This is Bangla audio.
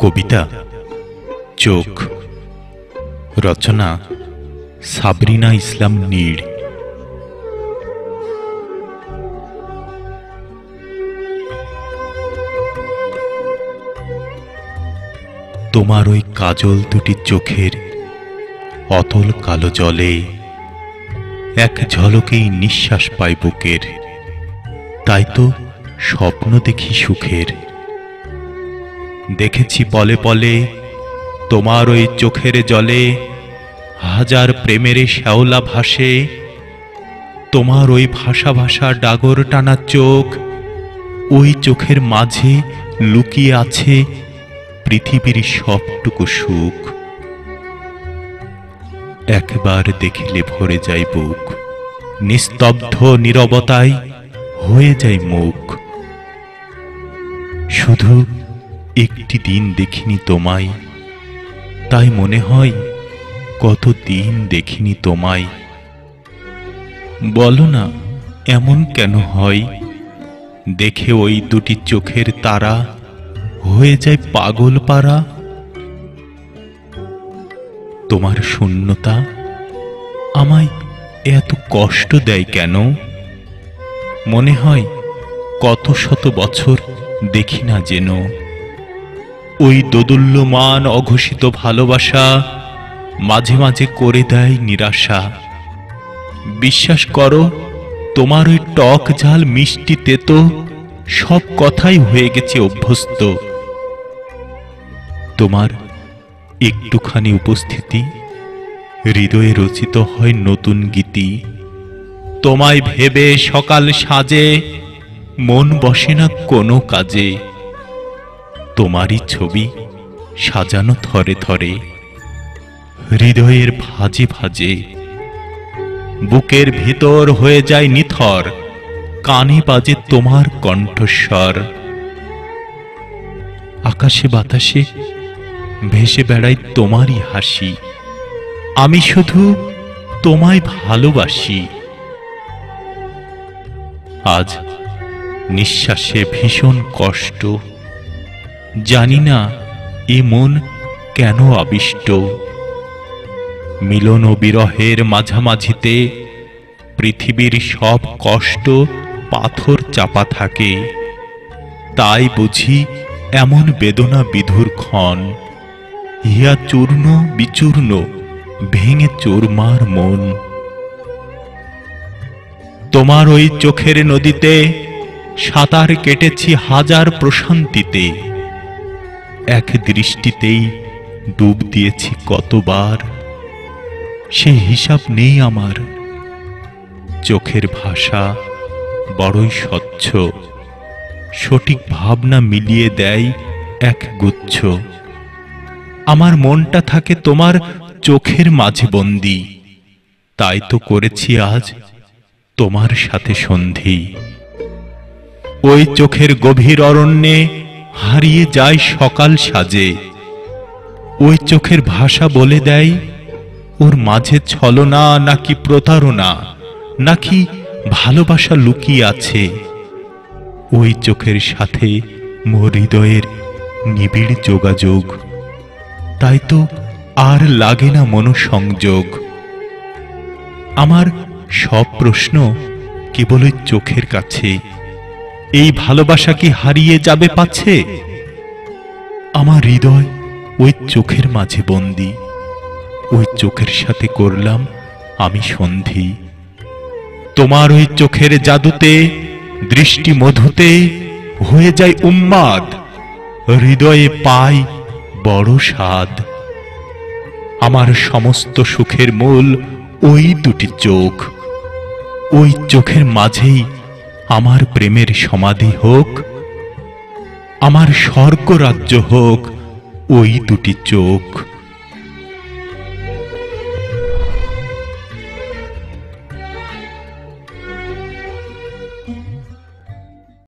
কবিতা চোখ রচনা সাবরিনা ইসলাম নীড়। তোমার ওই কাজল দুটি চোখের অতল কালো জলে এক ঝলকেই নিঃশ্বাস পাই বুকের। তাই তো স্বপ্ন দেখি সুখের। দেখেছি পলে পলে তোমার ওই চোখের জলে হাজার প্রেমের শ্যাওলা ভাসে। তোমার ওই ভাষা ভাষা ডাগর টানা চোখ ওই চোখের মাঝে লুকিয়ে আছে পৃথিবীর সবটুকু সুখ। একবার দেখিলে ভরে যায় বুক। নিস্তব্ধ নীরবতায় হয়ে যায় মুখ। শুধু একটি দিন দেখিনি তোমায়, তাই মনে হয় কত দিন দেখিনি তোমায়। বলো না, এমন কেন হয়? দেখে ওই দুটি চোখের তারা হয়ে যায় পাগল পারা তোমার শূন্যতা আমায় এত কষ্ট দেয় কেন? মনে হয় কত শত বছর দেখি না যেন। ওই দোদুল্যমান অঘোষিত ভালোবাসা মাঝে মাঝে করে দেয় নিরাশা। বিশ্বাস করো, তোমার ওই টক ঝাল মিষ্টি তেতো সব কথাই হয়ে গেছে অভ্যস্ত। তোমার একটুখানি উপস্থিতি, হৃদয়ে রচিত হয় নতুন গীতি। তোমায় ভেবে সকাল সাজে, মন বসে না কোনো কাজে। তোমারই ছবি সাজানো থরে থরে, হৃদয়ের ভাজে ভাজে। বুকের ভিতর হয়ে যায় নিথর, কানে বাজে তোমার কণ্ঠস্বর। আকাশে বাতাসে ভেসে বেড়াই তোমারই হাসি। আমি শুধু তোমায় ভালোবাসি। আজ নিঃশ্বাসে ভীষণ কষ্ট। জানি না এ মন কেন আবিষ্ট। মিলন ও বিরহের মাঝামাঝিতে পৃথিবীর সব কষ্ট পাথর চাপা থাকে। তাই বুঝি এমন বেদনা বিধুর ক্ষণ। ইহা চূর্ণ বিচূর্ণ, ভেঙে চোরমার মন। তোমার ওই চোখের নদীতে সাঁতার কেটেছি হাজার প্রশান্তিতে। এক দৃষ্টিতেই ডুব দিয়েছি কতবার, সে হিসাব নেই আমার। চোখের ভাষা বড়ই স্বচ্ছ, সঠিক ভাবনা মিলিয়ে দেয় এক গুচ্ছ। আমার মনটা থাকে তোমার চোখের মাঝে বন্দি। তাই তো করেছি আজ তোমার সাথে সন্ধি। ওই চোখের গভীর অরণ্যে হারিয়ে যায় সকাল সাজে। ওই চোখের ভাষা বলে দেয়, ওর মাঝে ছলনা নাকি প্রতারণা, নাকি ভালোবাসা লুকিয়ে আছে? ওই চোখের সাথে মোর হৃদয়ের নিবিড় যোগাযোগ। তাই তো আর লাগে না মনোসংযোগ। আমার সব প্রশ্ন কেবল চোখের কাছে। এই ভালোবাসা কি হারিয়ে যাবে পাচ্ছে? আমার হৃদয় ওই চোখের মাঝে বন্দি। ওই চোখের সাথে করলাম আমি সন্ধি। তোমার ওই চোখের জাদুতে দৃষ্টি মধুতে হয়ে যায় উন্মাদ হৃদয়ে পাই বড় স্বাদ। আমার সমস্ত সুখের মূল ওই দুটি চোখ। ওই চোখের মাঝেই আমার প্রেমের সমাধি হোক, আমার স্বর্গরাজ্য হোক, ওই দুটি চোখ।